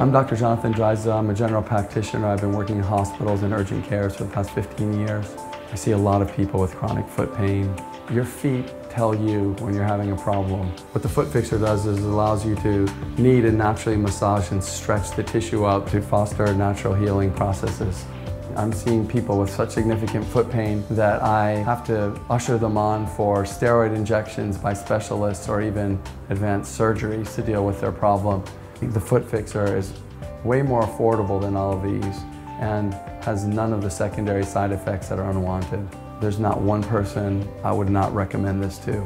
I'm Dr. Jonathan Dreiser. I'm a general practitioner. I've been working in hospitals and urgent cares for the past 15 years. I see a lot of people with chronic foot pain. Your feet tell you when you're having a problem. What the FootFixr does is it allows you to knead and naturally massage and stretch the tissue out to foster natural healing processes. I'm seeing people with such significant foot pain that I have to usher them on for steroid injections by specialists or even advanced surgeries to deal with their problem. The FootFixr is way more affordable than all of these and has none of the secondary side effects that are unwanted. There's not one person I would not recommend this to.